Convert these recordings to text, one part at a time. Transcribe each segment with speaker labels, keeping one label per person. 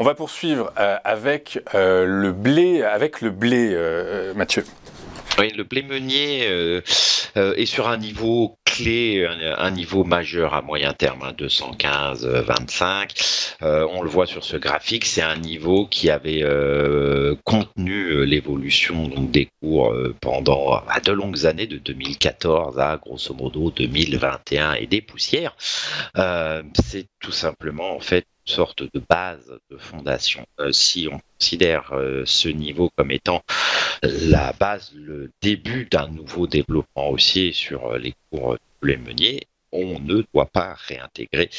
Speaker 1: On va poursuivre avec le blé, avec le blé, Mathieu.
Speaker 2: Oui, le blé meunier est sur un niveau clé, un, niveau majeur à moyen terme, 215, hein, 25. on le voit sur ce graphique, c'est un niveau qui avait contenu l'évolution des cours pendant de longues années, de 2014 à grosso modo 2021 et des poussières. c'est tout simplement en fait sorte de base de fondation. Euh, si on considère euh, ce niveau comme étant la base, le début d'un nouveau développement haussier sur euh, les cours de Meunier, on ne doit pas réintégrer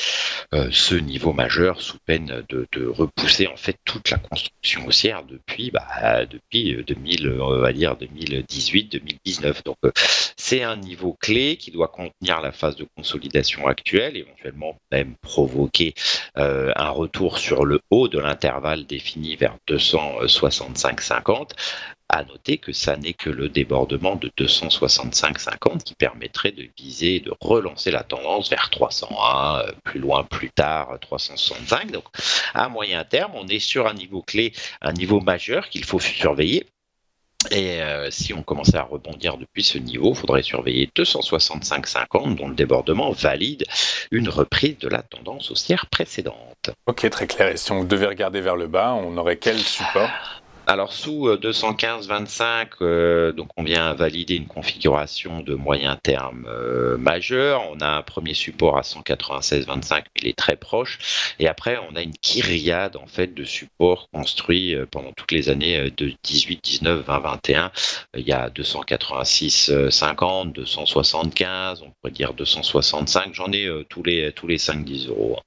Speaker 2: euh, ce niveau majeur sous peine de, repousser en fait toute la construction haussière depuis bah, depuis 2000 euh, on va dire 2018 2019 donc euh, c'est un niveau clé qui doit contenir la phase de consolidation actuelle éventuellement même provoquer un retour sur le haut de l'intervalle défini vers 265,50 à noter que ça n'est que le débordement de 265,50 qui permettrait de viser, de relancer la tendance vers 301, euh, plus loin, plus tard, 365. Donc, à moyen terme, on est sur un niveau clé, un niveau majeur qu'il faut surveiller. Et euh, si on commençait à rebondir depuis ce niveau, il faudrait surveiller 265,50 dont le débordement valide une reprise de la tendance haussière précédente.
Speaker 1: Ok, très clair. Et si on devait regarder vers le bas, on aurait quel support?
Speaker 2: Alors sous 215-25, euh, euh, donc on vient valider une configuration de moyen terme euh, majeur. On a un premier support à 196-25, il est très proche. Et après, on a une kyriade en fait de supports construits pendant toutes les années de 18, 19, 20, 21. Il y a 286-50, 275, on pourrait dire 265. J'en ai tous les tous les 5-10 euros.